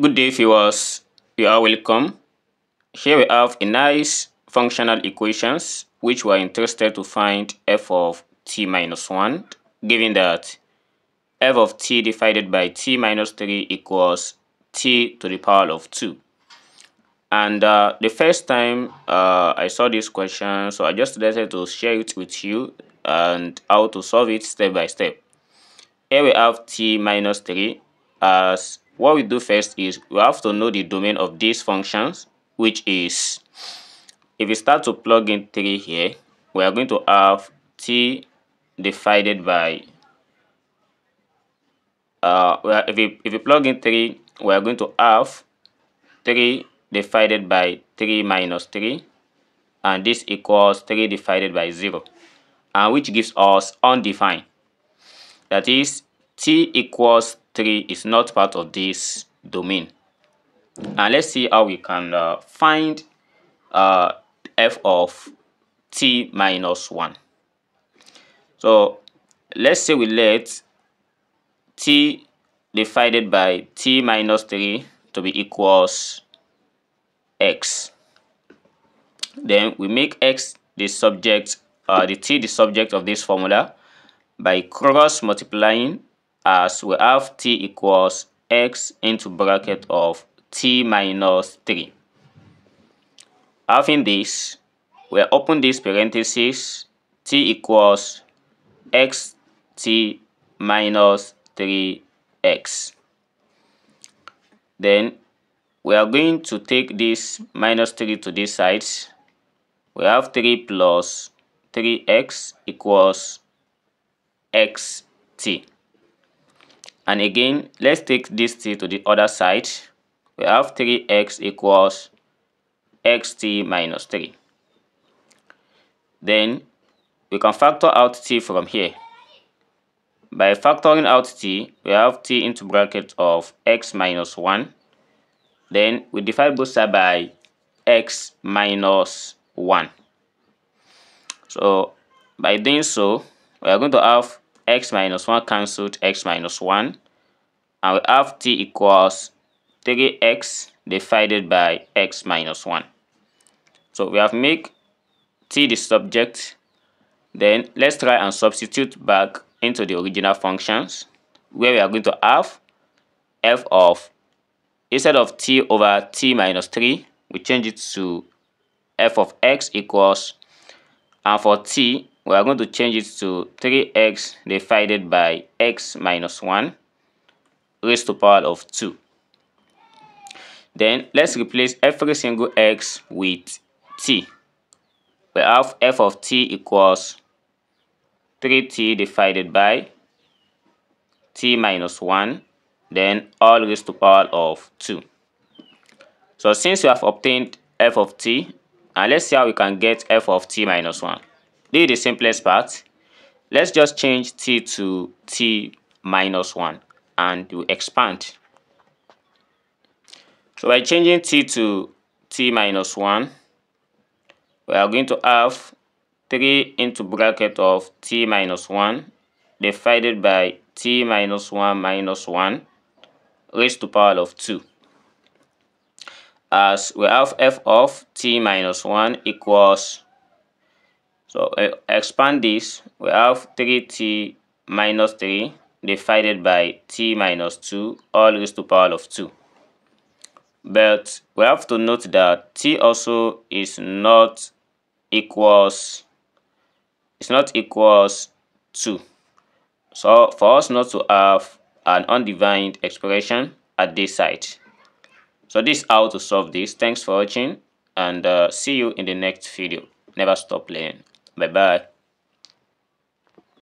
Good day viewers, you are welcome. Here we have a nice functional equations which we are interested to find f of t minus 1 given that f of t divided by t minus 3 equals t to the power of 2. And uh, the first time uh, I saw this question, so I just decided to share it with you and how to solve it step by step. Here we have t minus 3 as what we do first is we have to know the domain of these functions which is if we start to plug in 3 here we are going to have t divided by uh, if, we, if we plug in 3 we are going to have 3 divided by 3 minus 3 and this equals 3 divided by 0 and which gives us undefined. That is t equals 3 is not part of this domain. And let's see how we can uh, find uh, f of t minus 1. So let's say we let t divided by t minus 3 to be equals x. Then we make x the subject, uh, the t the subject of this formula by cross multiplying as we have t equals x into bracket of t minus 3. Having this, we open this parenthesis t equals x t minus 3x. Then we are going to take this minus 3 to this side. We have 3 plus 3x equals xt. And again, let's take this t to the other side. We have 3x equals xt minus 3. Then we can factor out t from here. By factoring out t, we have t into bracket of x minus 1. Then we divide both sides by x minus 1. So by doing so, we are going to have x minus 1 cancelled x minus 1 and we have t equals 3x divided by x minus 1. So we have made t the subject then let's try and substitute back into the original functions where we are going to have f of instead of t over t minus 3 we change it to f of x equals and for t we are going to change it to 3x divided by x minus 1 raised to power of 2. Then let's replace every single x with t. We have f of t equals 3t divided by t minus 1 then all raised to power of 2. So since we have obtained f of t, and let's see how we can get f of t minus 1. Is the simplest part. Let's just change t to t minus 1 and we expand. So by changing t to t minus 1, we are going to have 3 into bracket of t minus 1 divided by t minus 1 minus 1 raised to power of 2 as we have f of t minus 1 equals so uh, expand this, we have 3t minus 3 divided by t minus 2 all raised to power of 2. But we have to note that t also is not equals it's not equals 2. So for us not to have an undefined expression at this side. So this is how to solve this. Thanks for watching and uh, see you in the next video. Never stop playing. Bye bye.